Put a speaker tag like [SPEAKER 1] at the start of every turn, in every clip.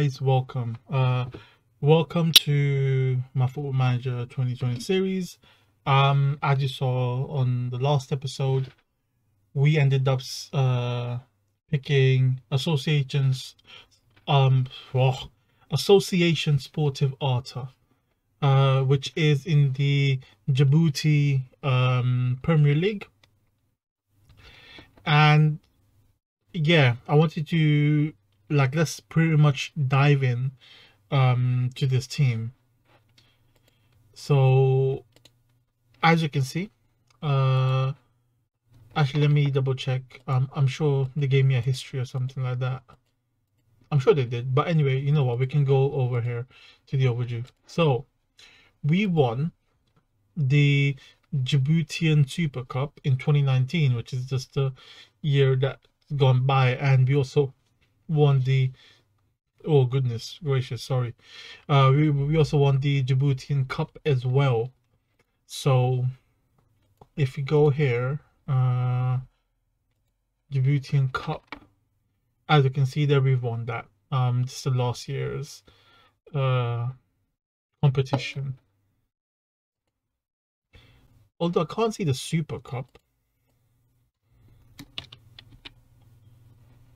[SPEAKER 1] guys, welcome. Uh welcome to my Football Manager 2020 series. Um as you saw on the last episode, we ended up uh picking associations um oh, Association Sportive Arta, uh which is in the Djibouti um Premier League. And yeah, I wanted to like let's pretty much dive in um to this team. So as you can see uh actually let me double check. Um i'm sure they gave me a history or something like that. I'm sure they did. But anyway you know what? We can go over here to the overview so we won the Djiboutian Super Cup in 2019 which is just a year that gone by. And we also won the oh goodness gracious sorry. Uh we, we also won the Djiboutian Cup as well. So if we go here uh Djiboutian Cup as you can see there we've won that. Um this is the last year's uh competition. Although I can't see the Super Cup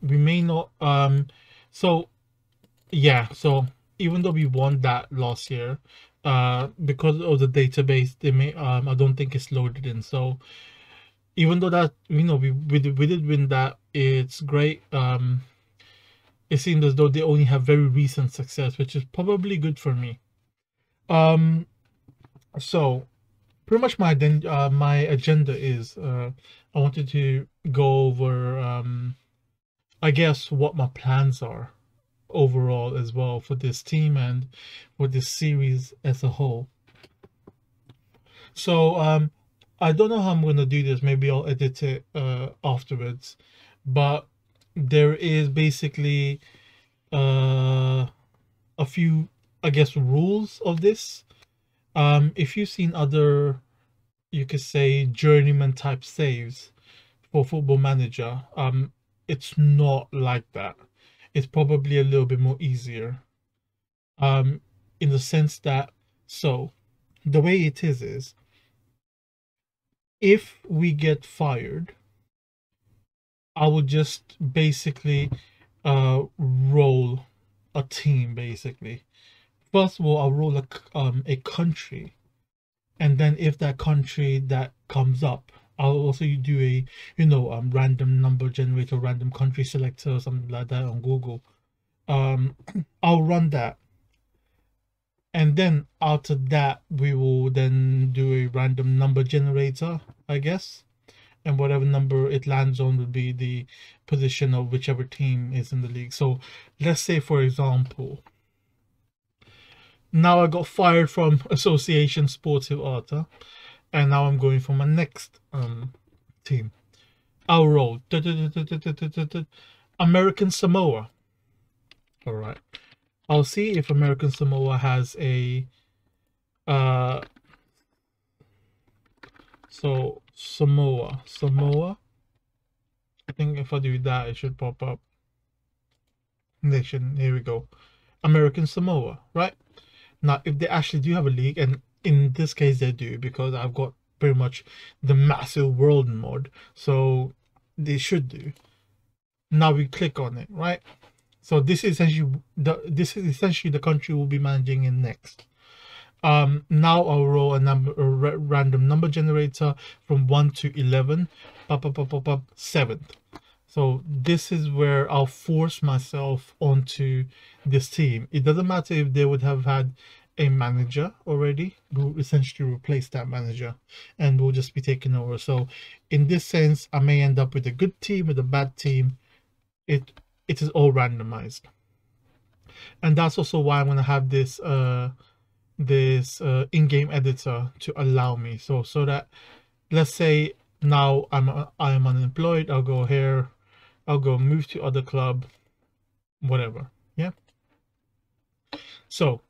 [SPEAKER 1] we may not um so yeah so even though we won that last year uh because of the database they may um i don't think it's loaded in. So even though that you know we we did, we did win that it's great um it seems as though they only have very recent success which is probably good for me. Um so pretty much my uh, my agenda is uh i wanted to go over um I guess what my plans are overall as well for this team and for this series as a whole. So um, I don't know how I'm going to do this. Maybe I'll edit it uh, afterwards. But there is basically uh, a few, I guess, rules of this. Um, if you've seen other, you could say, journeyman type saves for Football Manager, um, it's not like that. It's probably a little bit more easier. Um, in the sense that so the way it is is if we get fired, I will just basically uh roll a team basically. First of all, I'll roll a um a country, and then if that country that comes up I'll also do a you know um random number generator, random country selector, or something like that on Google. Um, I'll run that, and then after that we will then do a random number generator, I guess, and whatever number it lands on will be the position of whichever team is in the league. So let's say for example. Now I got fired from Association Sportive Arta and now I'm going for my next um, team. I'll roll American Samoa. All right. I'll see if American Samoa has a. Uh, so Samoa, Samoa. I think if I do that, it should pop up. Nation. Here we go. American Samoa. Right. Now, if they actually do have a league, and in this case they do because I've got pretty much the massive world mod so they should do. Now we click on it right? So this is essentially the this is essentially the country we'll be managing in next. Um now i'll roll a number a random number generator from 1 to 11 up up up up up seventh so this is where i'll force myself onto this team. It doesn't matter if they would have had a manager already who essentially replace that manager and will just be taken over. So in this sense i may end up with a good team with a bad team. It it is all randomized. And that's also why i'm going to have this uh this uh, in-game editor to allow me. So so that let's say now i'm i'm unemployed i'll go here i'll go move to other club whatever. Yeah. So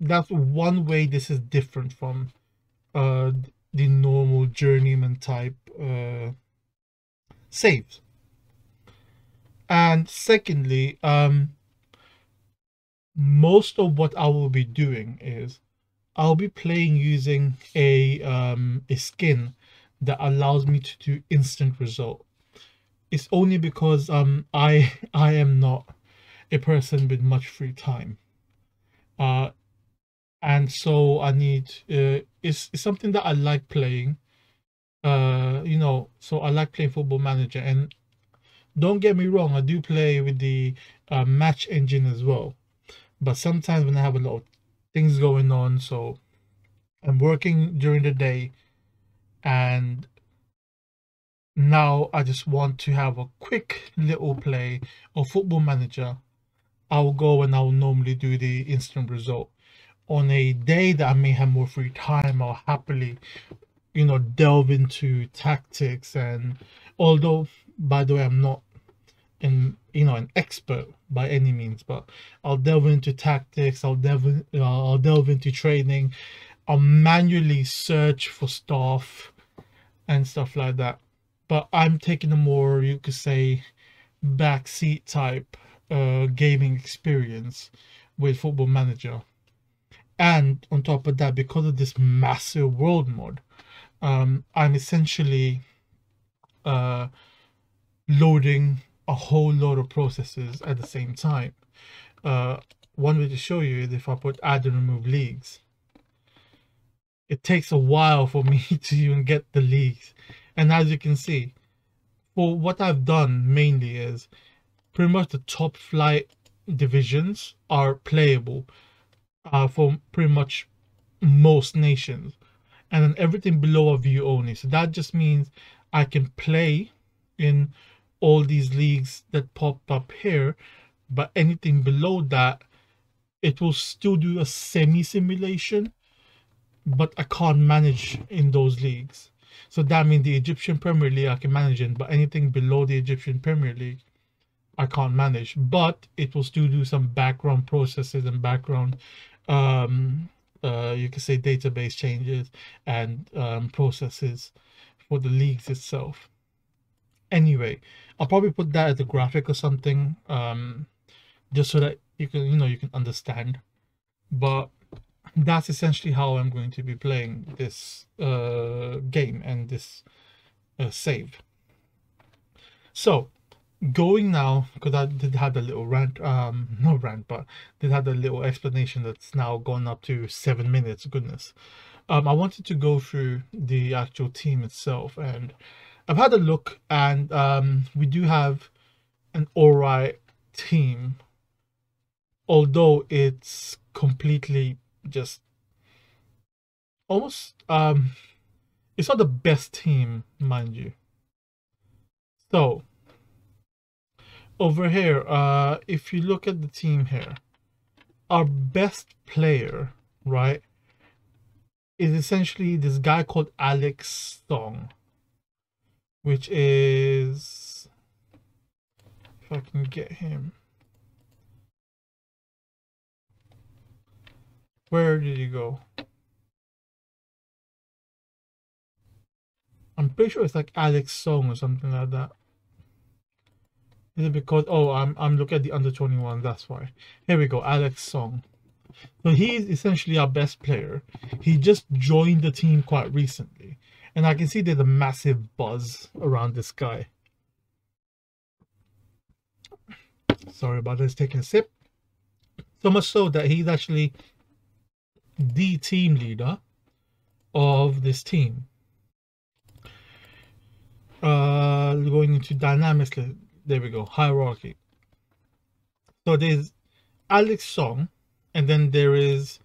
[SPEAKER 1] that's one way this is different from uh, the normal journeyman type uh, saves. And secondly, um, most of what I will be doing is I'll be playing using a um, a skin that allows me to do instant result. It's only because um I I am not a person with much free time. Uh and so I need uh, it's, it's something that I like playing. Uh you know, so I like playing football manager and don't get me wrong, I do play with the uh, match engine as well. But sometimes when I have a lot of things going on, so I'm working during the day and now I just want to have a quick little play of Football Manager. I'll go and I'll normally do the instant result. On a day that I may have more free time, I'll happily, you know, delve into tactics. And although, by the way, I'm not an you know an expert by any means, but I'll delve into tactics. I'll delve in, uh, I'll delve into training. I'll manually search for stuff and stuff like that. But I'm taking a more you could say backseat type uh, gaming experience with Football Manager. And on top of that, because of this massive world mode, um, I'm essentially uh, loading a whole lot of processes at the same time. Uh, one way to show you is if I put add and remove leagues. It takes a while for me to even get the leagues. And as you can see, for what I've done mainly is pretty much the top flight divisions are playable uh, for pretty much most nations. And then everything below a view only. So that just means I can play in all these leagues that pop up here, but anything below that, it will still do a semi simulation, but I can't manage in those leagues. So that means the Egyptian Premier League I can manage in, but anything below the Egyptian Premier League, I can't manage. But it will still do some background processes and background, um, uh, you can say database changes and um, processes for the leagues itself. Anyway, I'll probably put that as a graphic or something, um, just so that you can, you know, you can understand. But that's essentially how I'm going to be playing this uh, game and this uh, save. So, going now, because I did have a little rant, um, no rant, but did have a little explanation that's now gone up to seven minutes, goodness. Um, I wanted to go through the actual team itself and I've had a look, and um, we do have an alright team, although it's completely just almost um, it's not the best team, mind you. So over here, uh, if you look at the team here, our best player, right, is essentially this guy called Alex Song which is if I can get him. Where did he go? I'm pretty sure it's like Alex Song or something like that. Is it because oh I'm I'm looking at the under 21, that's why. Here we go, Alex Song. So he's essentially our best player. He just joined the team quite recently. And I can see there's a massive buzz around this guy. Sorry about this, taking a sip. So much so that he's actually the team leader of this team. Uh, going into dynamics, there we go, hierarchy. So there's Alex Song, and then there is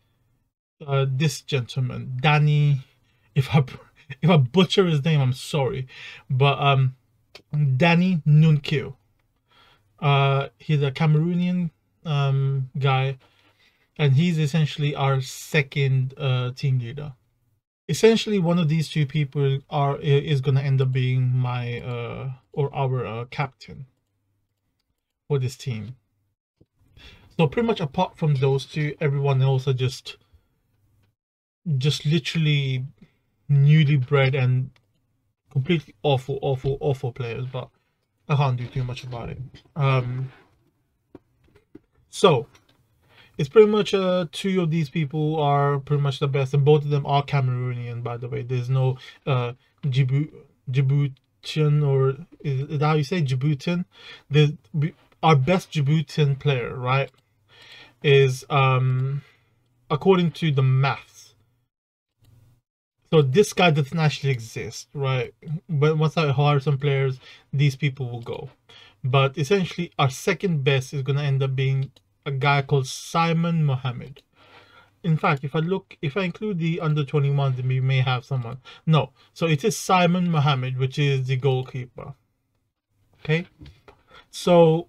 [SPEAKER 1] uh, this gentleman, Danny. If I if I butcher his name, I'm sorry. But um, Danny Nunkio. Uh, he's a Cameroonian um, guy, and he's essentially our second uh, team leader. Essentially, one of these two people are is going to end up being my uh, or our uh, captain for this team. So pretty much apart from those two, everyone else are just just literally newly bred and completely awful, awful, awful players, but I can't do too much about it. Um, so, it's pretty much uh two of these people are pretty much the best, and both of them are Cameroonian. By the way, there's no uh Djibouti, Djiboutian or is, that how you say Djiboutian? Our best Djiboutian player, right, is um according to the maths. So this guy doesn't actually exist, right? But once I hire some players, these people will go. But essentially, our second best is going to end up being a guy called Simon Mohammed. In fact, if I look, if I include the under 21, then we may have someone. No, so it is Simon Mohammed, which is the goalkeeper. Okay, so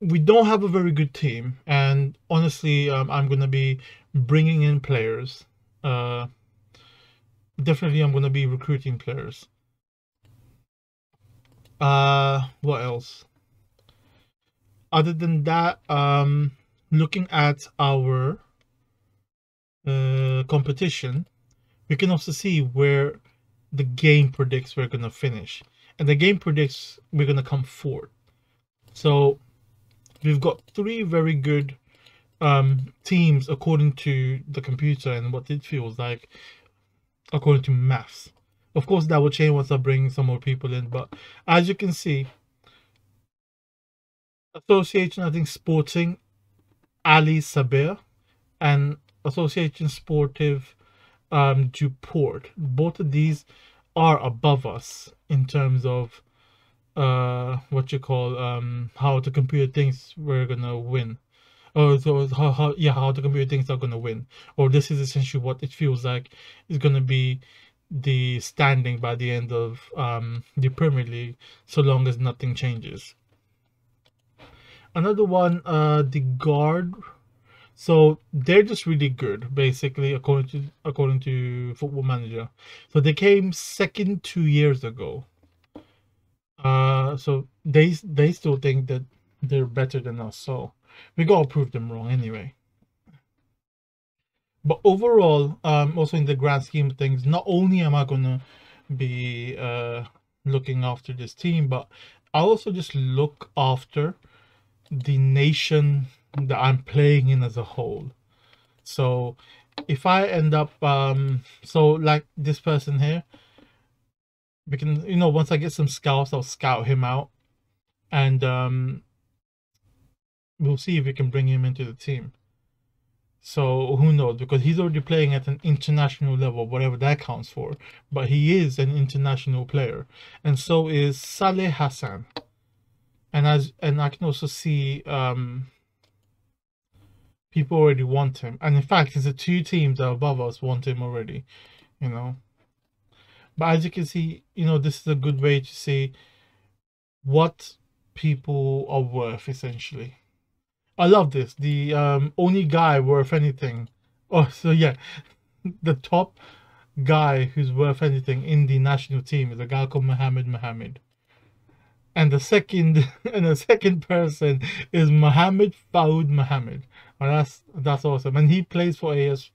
[SPEAKER 1] we don't have a very good team, and honestly, um, I'm gonna be bringing in players. Uh, definitely, I'm gonna be recruiting players. Uh, what else? other than that, um, looking at our uh, competition, we can also see where the game predicts we're to finish. And the game predicts we're to come fourth. So we've got three very good um, teams according to the computer and what it feels like according to maths. Of course, that will change once I bring some more people in. But as you can see, Association, I think, Sporting Ali Sabieh and Association Sportive um, du Port. Both of these are above us in terms of uh, what you call um, how the computer thinks we're gonna win. Oh, so how, how yeah, how the computer thinks are gonna win. Or this is essentially what it feels like is gonna be the standing by the end of um, the Premier League, so long as nothing changes another one uh the guard so they're just really good basically according to according to football manager so they came second two years ago uh so they they still think that they're better than us so we gotta prove them wrong anyway but overall um also in the grand scheme of things not only am i gonna be uh looking after this team but i also just look after the nation that I'm playing in as a whole. So if I end up um so like this person here, we can you know once I get some scouts, I'll scout him out and um we'll see if we can bring him into the team. So who knows? Because he's already playing at an international level, whatever that counts for. But he is an international player, and so is Saleh Hassan and as and I can also see um, people already want him, and in fact, it's the two teams that above us want him already, you know. But as you can see, you know, this is a good way to see what people are worth essentially. I love this. The um, only guy worth anything. Oh, so yeah, the top guy who's worth anything in the national team is a guy called Mohammed Mohammed and the second and the second person is Mohammed Faoud Mohammed. And that's that's awesome. And he plays for AS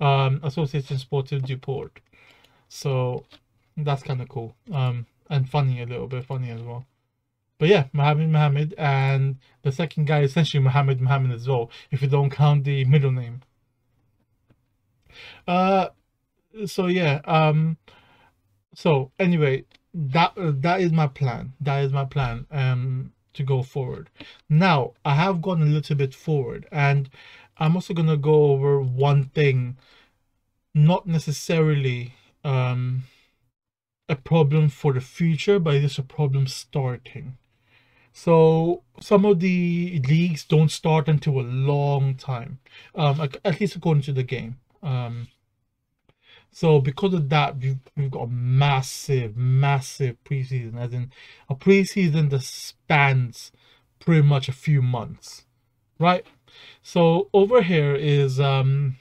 [SPEAKER 1] um, Association Sportive du Port. So that's kind of cool. Um, and funny a little bit funny as well. But yeah, Muhammad Muhammad and the second guy essentially Muhammad Muhammad as well, if you don't count the middle name. Uh so yeah, um so anyway, that that is my plan that is my plan um to go forward now i have gone a little bit forward and i'm also going to go over one thing not necessarily um a problem for the future but it's a problem starting so some of the leagues don't start until a long time um at least according to the game um so because of that, we've, we've got a massive, massive preseason, as in a preseason that spans pretty much a few months, right? So over here is um,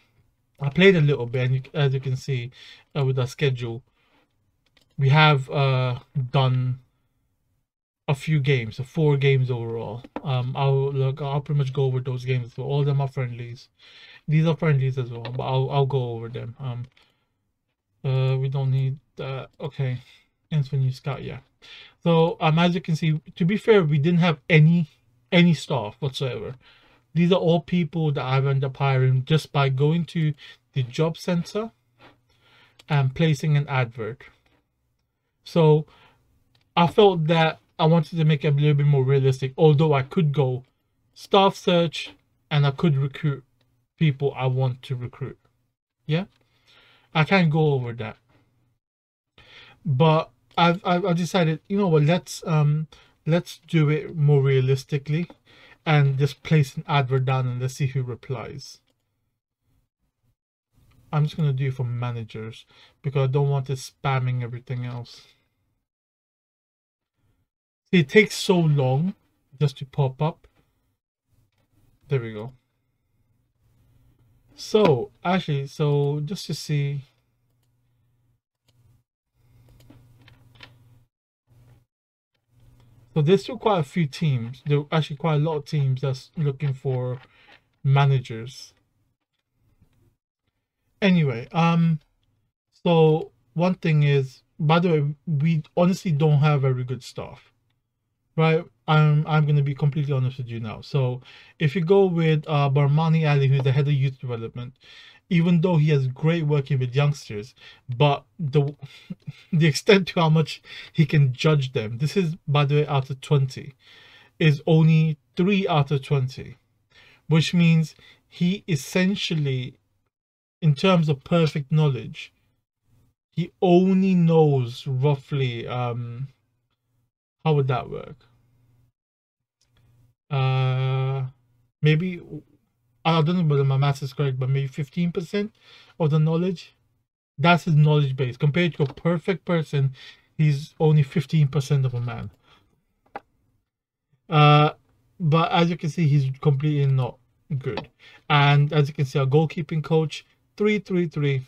[SPEAKER 1] I played a little bit, and you, as you can see uh, with our schedule, we have uh done a few games, so four games overall. Um, I'll look, I'll pretty much go over those games. So all of them are friendlies. These are friendlies as well, but I'll I'll go over them. Um, uh, we don't need that. Okay, ends when you scout. Yeah. So um, as you can see, to be fair, we didn't have any any staff whatsoever. These are all people that I've ended up hiring just by going to the job center and placing an advert. So I felt that I wanted to make it a little bit more realistic, although I could go staff search and I could recruit people I want to recruit. Yeah, I can't go over that. But I've I've decided, you know what? Let's um let's do it more realistically, and just place an advert down and let's see who replies. I'm just gonna do it for managers because I don't want it spamming everything else. It takes so long just to pop up. There we go. So actually, so just to see. So there's still quite a few teams. There are actually quite a lot of teams that's looking for managers. Anyway um so one thing is by the way we honestly don't have very good staff right? I'm i'm going to be completely honest with you now. So if you go with uh barmani ali who's the head of youth development even though he has great working with youngsters but the the extent to how much he can judge them this is by the way out of 20 is only 3 out of 20 which means he essentially in terms of perfect knowledge, he only knows roughly um how would that work? Uh maybe I don't know whether my math is correct, but maybe 15% of the knowledge. That's his knowledge base. Compared to a perfect person, he's only 15% of a man. Uh but as you can see, he's completely not good. And as you can see, our goalkeeping coach three three three.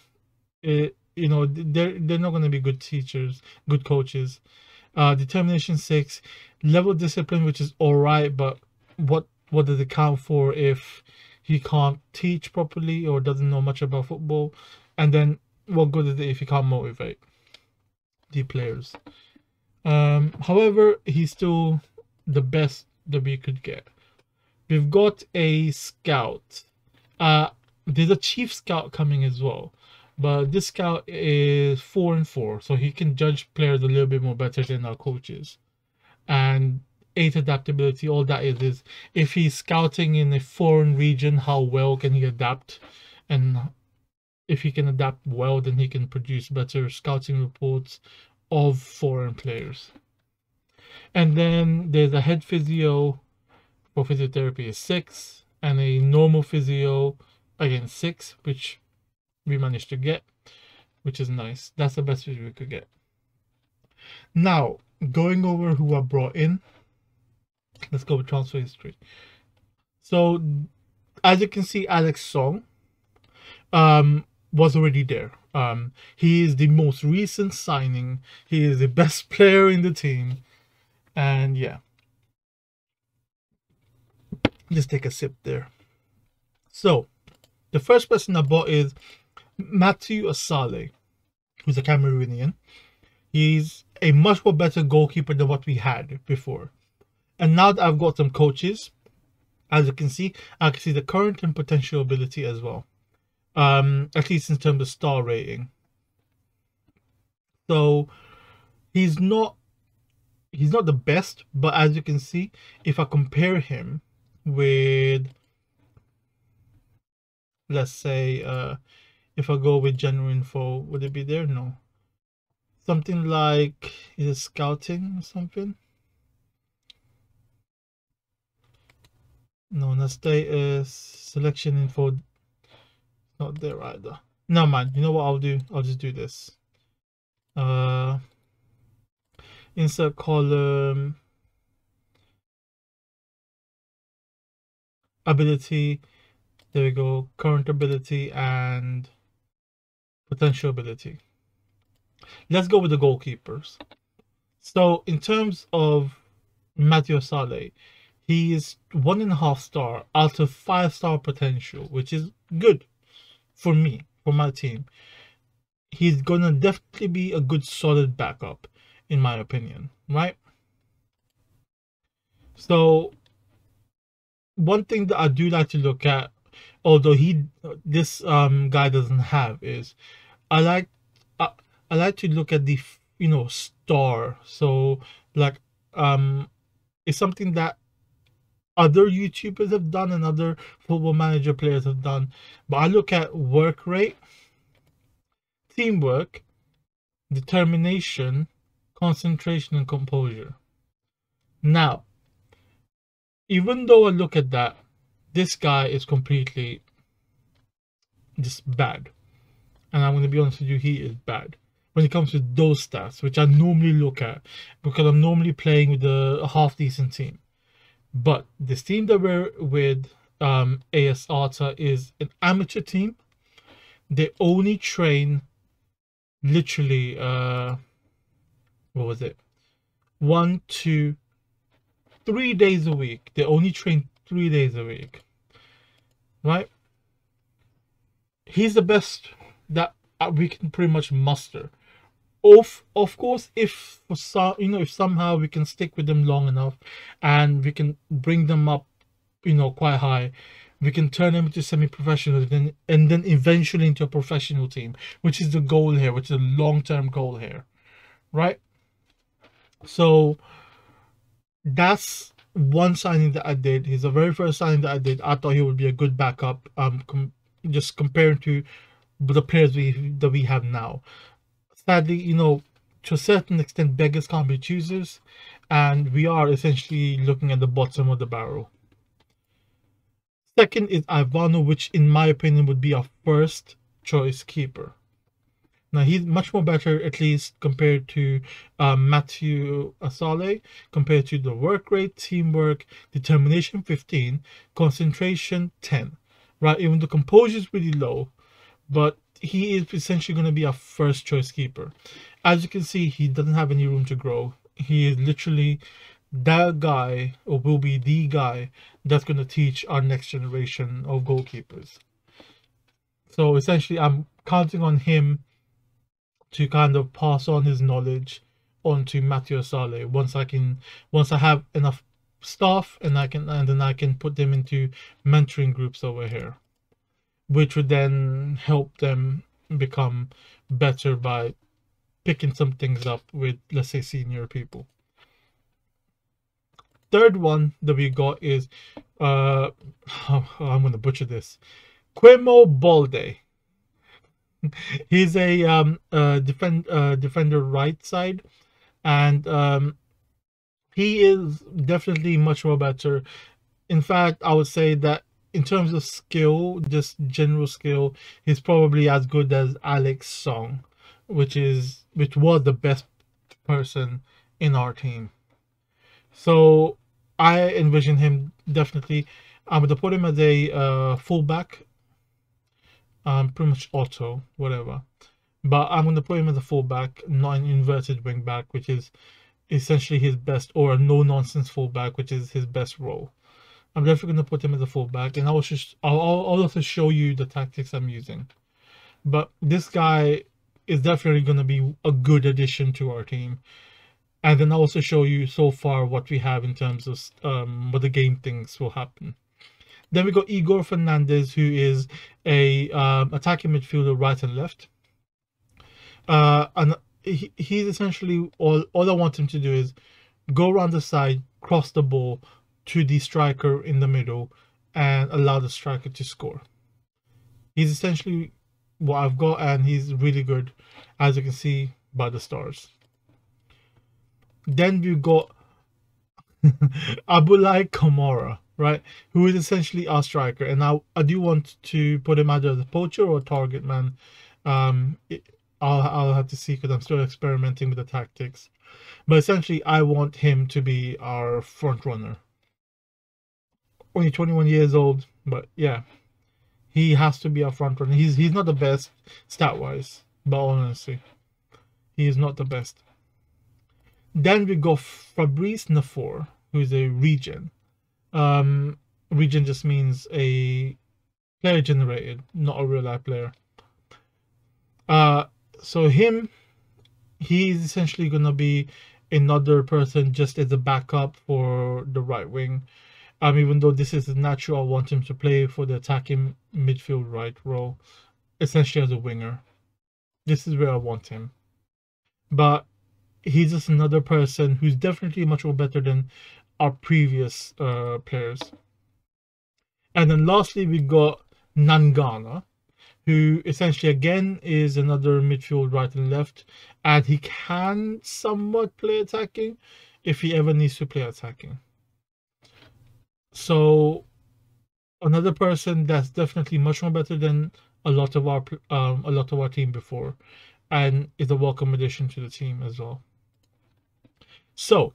[SPEAKER 1] Uh, you know they're they're not going to be good teachers, good coaches. Uh, determination six, level discipline, which is all right, but what what does it count for if he can't teach properly or doesn't know much about football? And then what good is it if he can't motivate the players? Um, however, he's still the best that we could get. We've got a scout. Uh, there's a chief scout coming as well but this scout is four and four so he can judge players a little bit more better than our coaches and eight adaptability all that is is. If he's scouting in a foreign region how well can he adapt? And if he can adapt well then he can produce better scouting reports of foreign players. And then there's a head physio for physiotherapy is six and a normal physio again six which we managed to get which is nice. That's the best we could get. Now going over who I brought in let's go with transfer history. So as you can see Alex Song um, was already there. Um, he is the most recent signing. He is the best player in the team. And yeah. Just take a sip there. So the first person I bought is Matthew Asale, who's a Cameroonian. He's a much more better goalkeeper than what we had before. And now that I've got some coaches, as you can see, I can see the current and potential ability as well. Um, at least in terms of star rating. So he's not he's not the best, but as you can see, if I compare him with let's say uh if I go with general info, would it be there? No. Something like is it scouting or something? No, not status selection info not there either. No man, you know what I'll do? I'll just do this. Uh insert column ability there we go current ability and potential ability let's go with the goalkeepers so in terms of Matthew Saleh he is one and a half star out of five star potential which is good for me for my team he's gonna definitely be a good solid backup in my opinion right so one thing that I do like to look at, although he this um guy doesn't have, is I like I, I like to look at the you know star. So like um, it's something that other YouTubers have done and other football manager players have done. But I look at work rate, teamwork, determination, concentration, and composure. Now, even though I look at that, this guy is completely just bad. And I'm going to be honest with you, he is bad when it comes to those stats, which I normally look at because I'm normally playing with a half decent team. But this team that we're with, um, AS Arta, is an amateur team. They only train literally, uh, what was it? One, two, three days a week. They only train three days a week. Right? He's the best that we can pretty much muster. Of of course, if you know if somehow we can stick with them long enough, and we can bring them up, you know, quite high, we can turn them into semi-professional, then and then eventually into a professional team, which is the goal here, which is a long-term goal here, right? So that's one signing that I did. He's the very first signing that I did. I thought he would be a good backup. Um, com just comparing to the players we that we have now. Sadly, you know, to a certain extent, beggars can't be choosers, and we are essentially looking at the bottom of the barrel. Second is Ivano, which in my opinion would be our first choice keeper. Now he's much more better, at least compared to um, Matthew Asale, compared to the work rate, teamwork, determination 15, concentration 10. Right, even the composure is really low, but he is essentially going to be our first choice keeper. As you can see, he doesn't have any room to grow. He is literally that guy, or will be the guy, that's going to teach our next generation of goalkeepers. So essentially, I'm counting on him to kind of pass on his knowledge onto Matthew Sale once I can once I have enough staff and I can and then I can put them into mentoring groups over here which would then help them become better by picking some things up with let's say senior people. Third one that we got is uh i'm gonna butcher this. Quimo balde. He's a um uh defend uh defender right side and um he is definitely much more better. In fact i would say that in terms of skill, just general skill, he's probably as good as Alex Song, which is which was the best person in our team. So I envision him definitely. I'm to put him as a uh, fullback. Um, pretty much auto, whatever. But I'm to put him as a fullback, not an inverted wing back, which is essentially his best, or a no-nonsense fullback, which is his best role. I'm definitely going to put him as a fullback, and I'll just I'll, I'll also show you the tactics I'm using. But this guy is definitely going to be a good addition to our team. And then I'll also show you so far what we have in terms of um, what the game thinks will happen. Then we got Igor Fernandez, who is a um, attacking midfielder, right and left. Uh, and he, he's essentially all all I want him to do is go around the side, cross the ball, to the striker in the middle and allow the striker to score. He's essentially what I've got, and he's really good, as you can see by the stars. Then we've got Abulai Kamara, right? Who is essentially our striker. And I, I do want to put him either as a poacher or a target man. Um, it, I'll, I'll have to see because I'm still experimenting with the tactics. But essentially, I want him to be our front runner only 21 years old, but yeah, he has to be a front runner. He's he's not the best stat wise, but honestly, he is not the best. Then we go Fabrice Nafor, who is a regen. Um, regen just means a player generated, not a real life player. Uh, so him, he's essentially gonna be another person just as a backup for the right wing Um, even though this is natural, I want him to play for the attacking midfield right role, essentially as a winger. This is where I want him. But he's just another person who's definitely much more better than our previous uh, players. And then lastly, we got Nangana, who essentially again is another midfield right and left, and he can somewhat play attacking if he ever needs to play attacking. So another person that's definitely much more better than a lot of our um, a lot of our team before, and is a welcome addition to the team as well. So,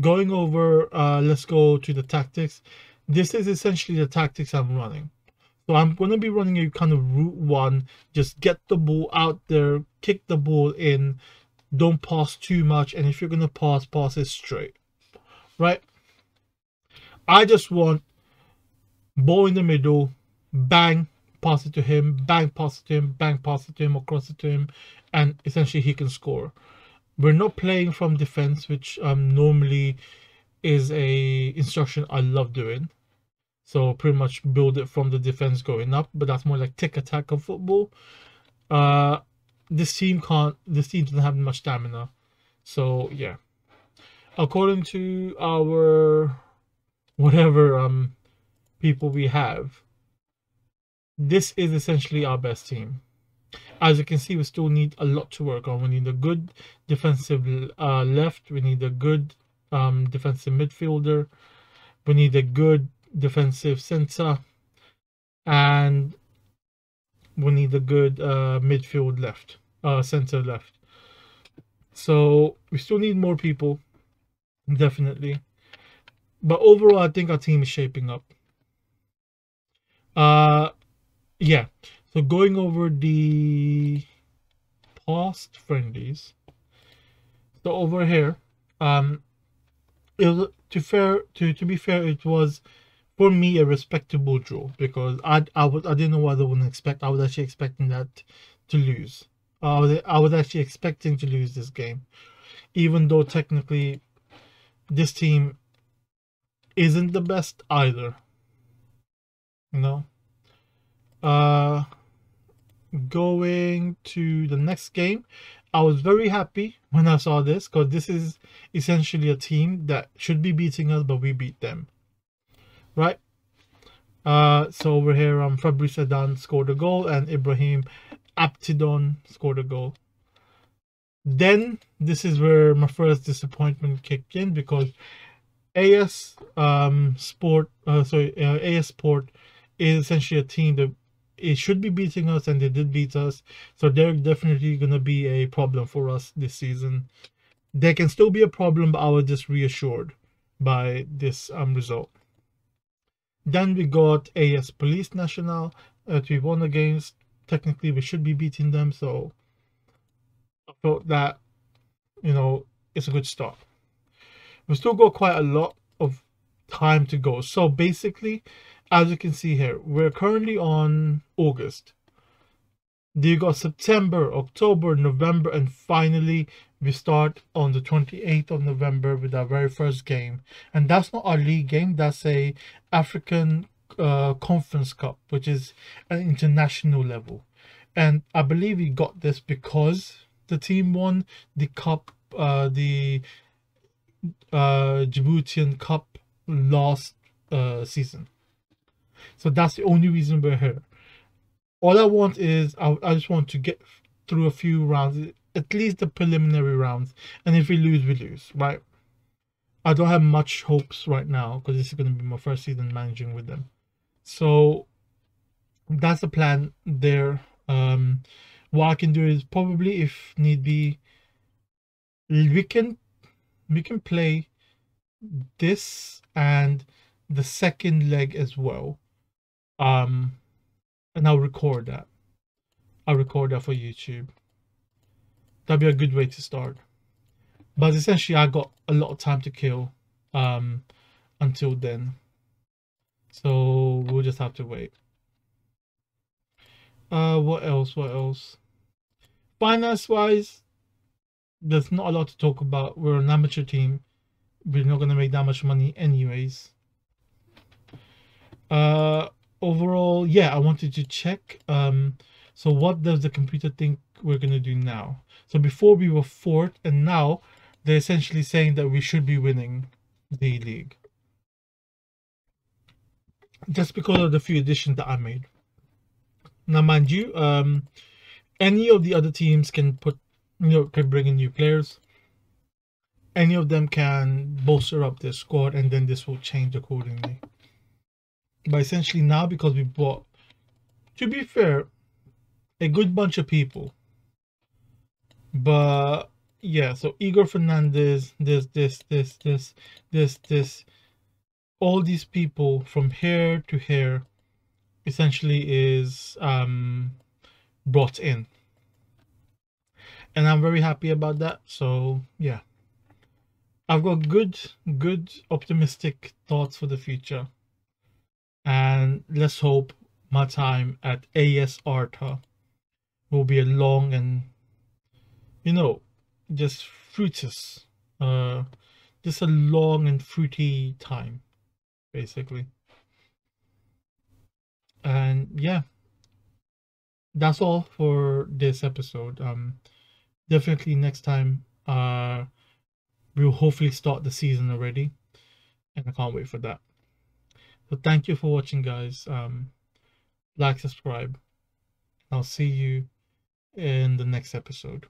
[SPEAKER 1] going over, uh, let's go to the tactics. This is essentially the tactics I'm running. So I'm going to be running a kind of route one, just get the ball out there, kick the ball in, don't pass too much, and if you're going to pass, pass it straight, right? I just want ball in the middle, bang, pass it to him, bang, pass it to him, bang, pass it to him, across cross it to him, and essentially he can score. We're not playing from defense, which um, normally is a instruction I love doing. So pretty much build it from the defense going up, but that's more like tiki-taka of football. Uh, this team can't. This team doesn't have much stamina, so yeah. According to our whatever um people we have, this is essentially our best team as you can see, we still need a lot to work on. We need a good defensive uh, left. We need a good um, defensive midfielder. We need a good defensive center. And we need a good uh, midfield left, uh, center left. So we still need more people, definitely. But overall, I think our team is shaping up. Uh, yeah. So going over the past friendlies. So over here, um, it was, to fair to to be fair, it was for me a respectable draw because I I was I didn't know what I wouldn't expect. I was actually expecting that to lose. I was I was actually expecting to lose this game, even though technically this team isn't the best either. You know. Uh going to the next game, I was very happy when I saw this because this is essentially a team that should be beating us, but we beat them. Right? Uh, so over here, um, Fabrice Adan scored a goal and Ibrahim Aptidon scored a goal. Then this is where my first disappointment kicked in because AS um, Sport, uh, sorry, uh, AS Sport is essentially a team that it should be beating us and they did beat us. So they're definitely going to be a problem for us this season. They can still be a problem but i was just reassured by this um, result. Then we got as police national that we won against. Technically we should be beating them so i thought that you know it's a good start we still got quite a lot of time to go so basically as you can see here, we're currently on August. Then you got September, October, November, and finally we start on the 28th of November with our very first game. And that's not our league game, that's a African uh, Conference Cup, which is an international level. And I believe we got this because the team won the cup, uh, the uh, Djiboutian Cup last uh, season. So that's the only reason we're here. All I want is I, I just want to get through a few rounds, at least the preliminary rounds. And if we lose, we lose, right? I don't have much hopes right now because this is going to be my first season managing with them. So that's the plan there. Um, what I can do is probably, if need be, we can we can play this and the second leg as well um, and I'll record that. I'll record that for YouTube. That'd be a good way to start. But essentially, I got a lot of time to kill um, until then. So we'll just have to wait. Uh, what else? What else? Finance wise, there's not a lot to talk about. We're an amateur team. We're not gonna make that much money anyways. uh overall yeah i wanted to check um so what does the computer think we're going to do now so before we were fourth and now they're essentially saying that we should be winning the league just because of the few additions that i made now mind you um any of the other teams can put you know can bring in new players. Any of them can bolster up their squad and then this will change accordingly. But essentially now because we bought to be fair a good bunch of people. But yeah so igor fernandez this this this this this this all these people from here to here essentially is um brought in and i'm very happy about that. So yeah. I've got good good optimistic thoughts for the future. And let's hope my time at AS Arta will be a long and you know just fruitous uh just a long and fruity time basically. And yeah. That's all for this episode. Um definitely next time uh we'll hopefully start the season already and i can't wait for that so thank you for watching, guys. Um, like, subscribe. I'll see you in the next episode.